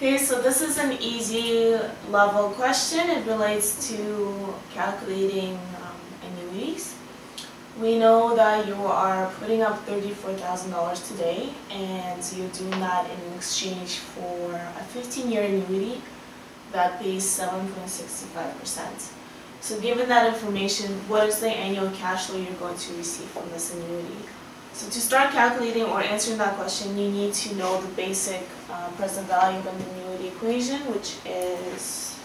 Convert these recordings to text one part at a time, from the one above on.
Okay, so this is an easy level question. It relates to calculating um, annuities. We know that you are putting up $34,000 today and you're doing that in exchange for a 15-year annuity that pays 7.65%. So given that information, what is the annual cash flow you're going to receive from this annuity? So to start calculating or answering that question, you need to know the basic uh, present value of annuity equation, which is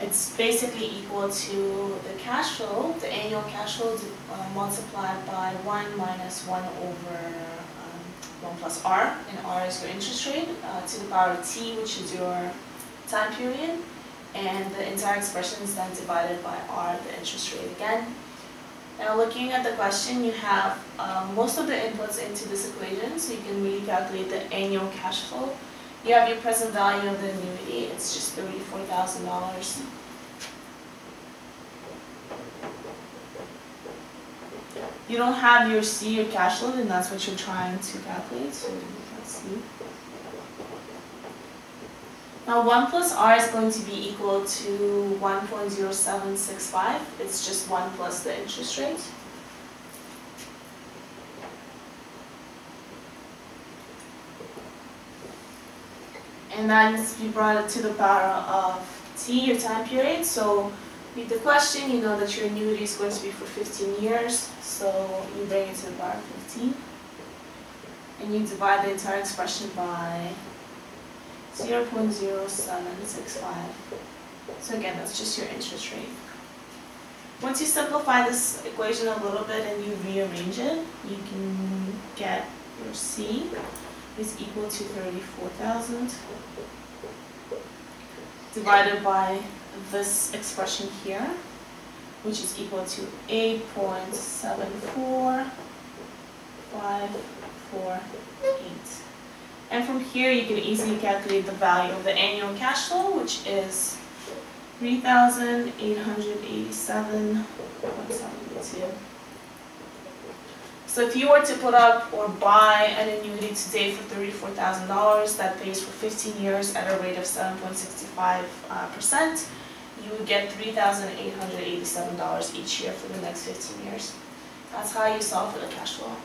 it's basically equal to the cash flow, the annual cash flow uh, multiplied by 1 minus 1 over um, 1 plus r, and r is your interest rate, uh, to the power of t, which is your time period, and the entire expression is then divided by r, the interest rate again. Now looking at the question, you have um, most of the inputs into this equation, so you can really calculate the annual cash flow. You have your present value of the annuity, it's just $34,000. You don't have your C, your cash flow, and that's what you're trying to calculate, so. Now 1 plus r is going to be equal to 1.0765. It's just 1 plus the interest rate. And that needs to be brought to the power of t, your time period. So read the question, you know that your annuity is going to be for 15 years. So you bring it to the power of 15. And you divide the entire expression by 0.0765. So again, that's just your interest rate. Once you simplify this equation a little bit and you rearrange it, you can get your C is equal to 34,000 divided by this expression here, which is equal to 8.74548. And from here, you can easily calculate the value of the annual cash flow, which is 3,887.72. So if you were to put up or buy an annuity today for $34,000 that pays for 15 years at a rate of 7.65%, uh, you would get $3,887 each year for the next 15 years. That's how you solve for the cash flow.